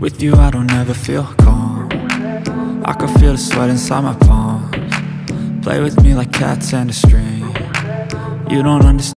With you I don't ever feel calm. I can feel the sweat inside my palms. Play with me like cats and a string. You don't understand